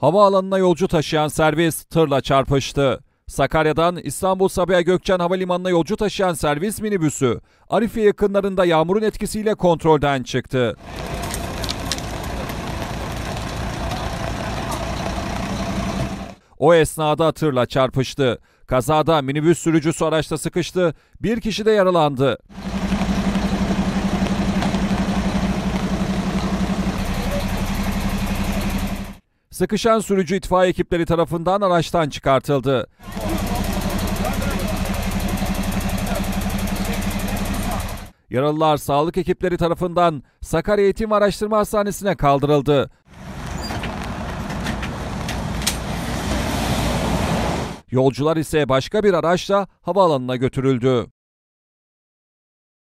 Havaalanına yolcu taşıyan servis tırla çarpıştı. Sakarya'dan İstanbul Sabiha Gökçen Havalimanı'na yolcu taşıyan servis minibüsü Arifiye yakınlarında yağmurun etkisiyle kontrolden çıktı. O esnada tırla çarpıştı. Kazada minibüs sürücüsü araçta sıkıştı, bir kişi de yaralandı. Sıkışan sürücü itfaiye ekipleri tarafından araçtan çıkartıldı. Yaralılar sağlık ekipleri tarafından Sakarya Eğitim Araştırma Hastanesi'ne kaldırıldı. Yolcular ise başka bir araçla havaalanına götürüldü.